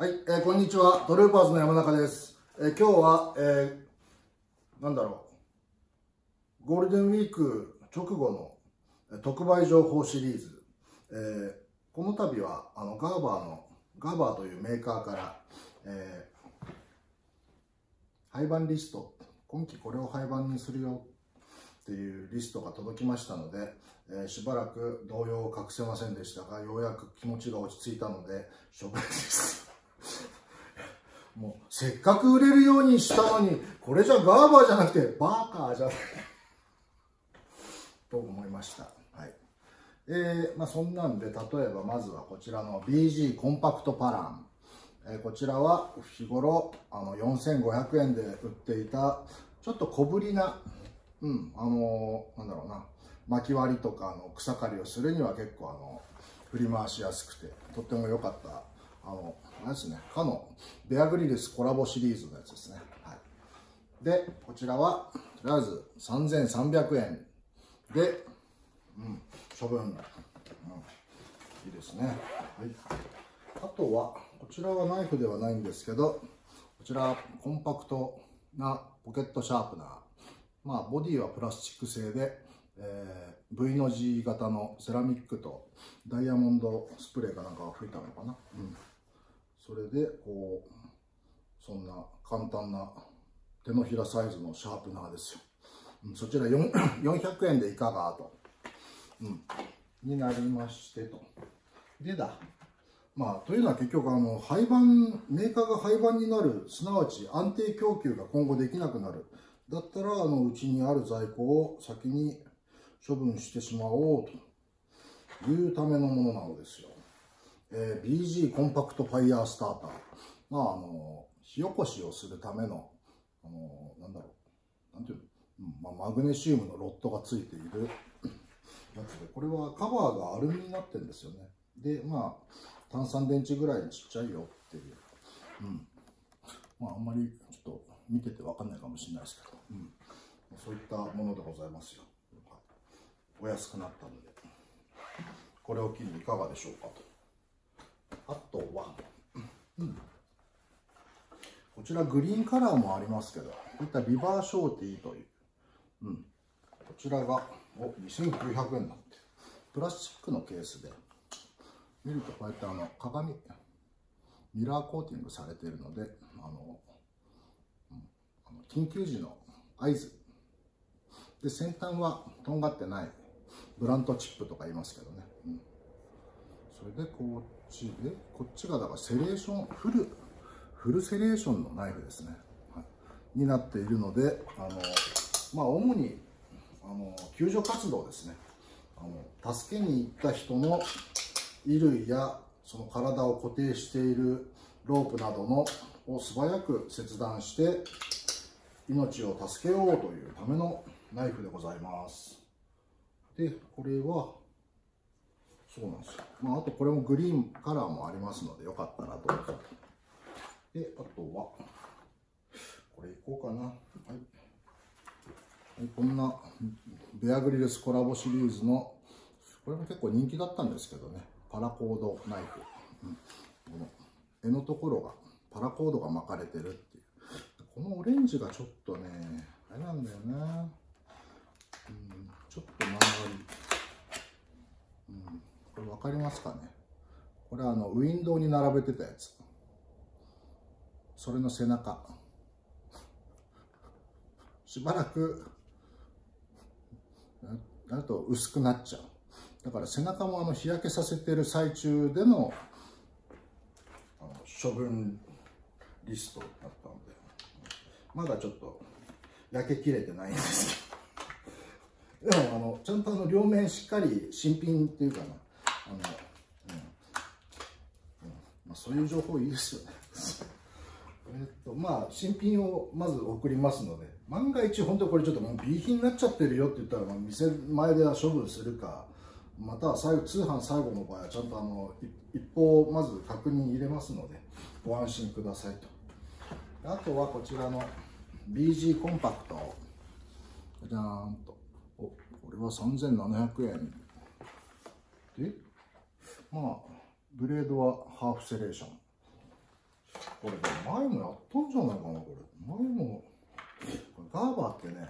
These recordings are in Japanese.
はい、えー、こんにちは。トルーパーズの山中です。えー、今日は、えー、なんだろう。ゴールデンウィーク直後の特売情報シリーズ。えー、この度は、あの、ガーバーの、ガーバーというメーカーから、えー、廃盤リスト。今期これを廃盤にするよっていうリストが届きましたので、えー、しばらく動揺を隠せませんでしたが、ようやく気持ちが落ち着いたので、処分です。もう、せっかく売れるようにしたのに、これじゃガーバーじゃなくて、バーカーじゃない。と思いました。はい。えー、まあそんなんで、例えばまずはこちらの BG コンパクトパラン。えー、こちらは日頃、あの、4500円で売っていた、ちょっと小ぶりな、うん、あのー、なんだろうな、巻き割りとかの草刈りをするには結構あの、振り回しやすくて、とっても良かった、あの、あれですね、かのベアグリルスコラボシリーズのやつですね。はい、で、こちらは、とりあえず3300円で、うん、処分、うん、いいですね。はい。あとは、こちらはナイフではないんですけど、こちらコンパクトなポケットシャープナー。まあ、ボディはプラスチック製で、えー、V の字型のセラミックとダイヤモンドスプレーかなんかが吹いたのかな。うんそれでこうそんな簡単な手のひらサイズのシャープナーですよ、うん、そちら400円 でいかがと、うん、になりましてと。でだ。まあというのは結局あの廃盤メーカーが廃盤になるすなわち安定供給が今後できなくなる。だったらあのうちにある在庫を先に処分してしまおうというためのものなのですよ。えー、BG コンパクトファイヤースターター。まあ、あの、火起こしをするための、あの、なんだろう、なんていうの、うんまあ、マグネシウムのロッドがついているやつで、これはカバーがアルミになってるんですよね。で、まあ、炭酸電池ぐらいちっちゃいよっていう。うん。まあ、あんまりちょっと見ててわかんないかもしれないですけど、うん。そういったものでございますよ。お安くなったので、これを機にいかがでしょうかと。あとは、うん、こちらグリーンカラーもありますけど、こういったリバーショーティーという、うん、こちらがお2900円なんて、プラスチックのケースで、見るとこうやってあの鏡、ミラーコーティングされているので、あの、うん、あの緊急時の合図。で、先端はとんがってないブラントチップとか言いますけどね。それでこうちでこっちがだからセレーションフルフルセレーションのナイフですね、はい、になっているのであのまあ主にあの救助活動ですね。あの助けに行った人の衣類やその体を固定しているロープなどのを素早く切断して命を助けようというためのナイフでございます。でこれはそうなんですよ。まあ、あとこれもグリーンカラーもありますので、よかったらどうぞ。で、あとは、これいこうかな。はい。はい、こんな、ベアグリルスコラボシリーズの、これも結構人気だったんですけどね、パラコードナイフ。うん、この柄のところが、パラコードが巻かれてるっていう。このオレンジがちょっとね、あれなんだよな、うん、ちょっと曲がり。これ分かりますかね？これはあのウィンドウに並べてたやつ。それの背中。しばらくなると薄くなっちゃう。だから背中もあの日焼けさせてる最中でのあの処分リストだったので。まだちょっと焼けきれてないんですけど。でもあのちゃんとあの両面しっかり新品っていうかなあの、うん。うん。まあ、そういう情報いいですよね。えっとまあ新品をまず送りますので万が一本当これちょっともう B 品になっちゃってるよって言ったら、まあ、店前では処分するかまたは最後通販最後の場合はちゃんとあの一報まず確認入れますのでご安心くださいと。あとはこちらの BG コンパクト。じゃーんと。おこれは3700円。でまあブレードはハーフセレーション。これ前もやったんじゃないかなこれ。前もガーバーってね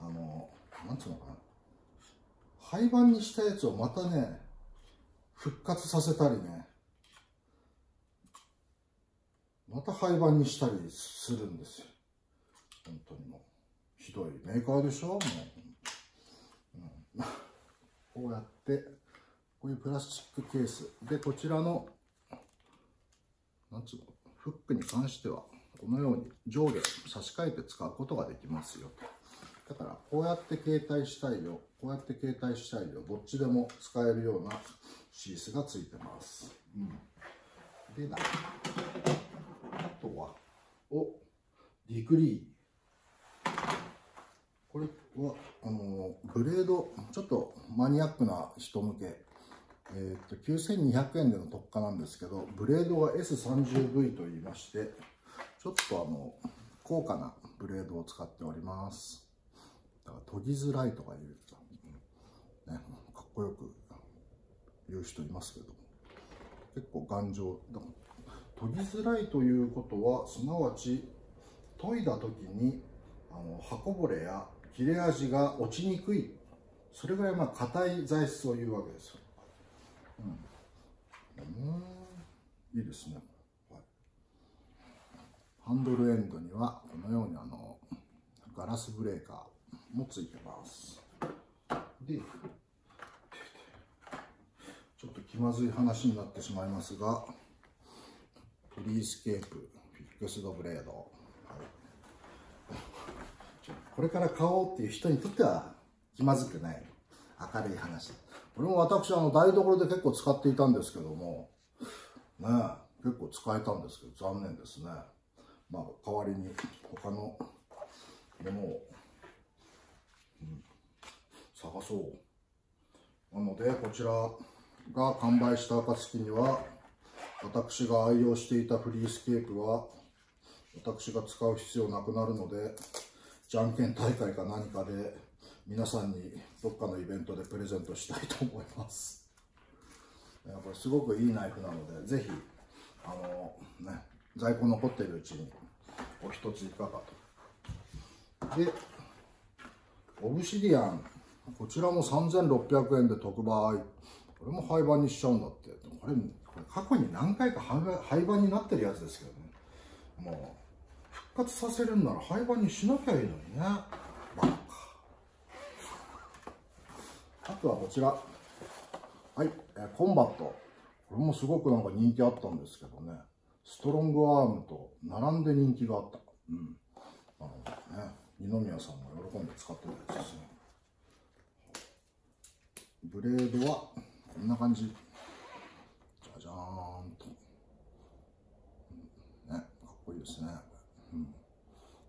あのなんつうのかな。廃盤にしたやつをまたね復活させたりね。また廃盤にしたりするんですよ。本当にもう。ひどいメーカーでしょもう、うん、こうやってこういうプラスチックケース。でこちらのなんつうのフックに関してはこのように上下差し替えて使うことができますよと。だからこうやって携帯したいよこうやって携帯したいよどっちでも使えるようなシースがついてます、うん、でなあとはおディグリー。これはあのブレードちょっとマニアックな人向け。え、っと9200円での特価なんですけどブレードが S30V と言いましてちょっとあの高価なブレードを使っております。だから研ぎづらいとか言う、ね、かっこよく言う人いますけど結構頑丈。研ぎづらいということはすなわち研いだ時にあの刃こぼれや切れ味が落ちにくい。それぐらいまあ硬い材質を言うわけですよ。うん、いいですね、はい、ハンドルエンドにはこのようにあのガラスブレーカーもついてますでちょっと気まずい話になってしまいますがフリースケープフィックスドブレード、はい、これから買おうっていう人にとっては気まずくない明るい話これも私あの台所で結構使っていたんですけどもね結構使えたんですけど残念ですね。まあ代わりに他のものを、うん、探そう。なのでこちらが完売した暁には私が愛用していたフリースケープは私が使う必要なくなるのでじゃんけん大会か何かで皆さんにどっかのイベントでプレゼントしたいと思います。これすごくいいナイフなのでぜひあのね在庫残っているうちにお一ついかがと。でオブシディアンこちらも3600円で特売。これも廃盤にしちゃうんだって。これこれ過去に何回か廃盤になってるやつですけどね。もう復活させるんなら廃盤にしなきゃいいのにねバカあとはこちら。はい、コンバット。これもすごくなんか人気あったんですけどね。ストロングアームと並んで人気があった。うん。なのでね、二宮さんも喜んで使ってるやつですね。ブレードはこんな感じ。じゃじゃーんと。ね、かっこいいですね。うん。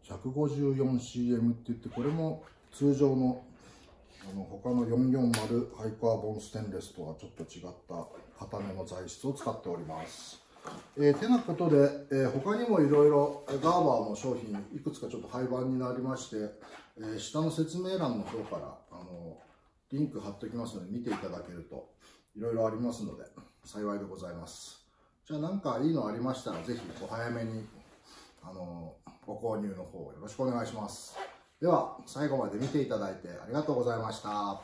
154cm って言って、これも通常のあの他の440ハイカーボンステンレスとはちょっと違った硬めの材質を使っております。えー、てなことで、えー、他にもいろいろガーバーの商品いくつかちょっと廃盤になりまして、えー、下の説明欄の方からあのリンク貼っておきますので見ていただけるといろいろありますので幸いでございます。じゃあ何かいいのありましたらぜひお早めにあのご購入の方よろしくお願いします。では最後まで見ていただいてありがとうございました。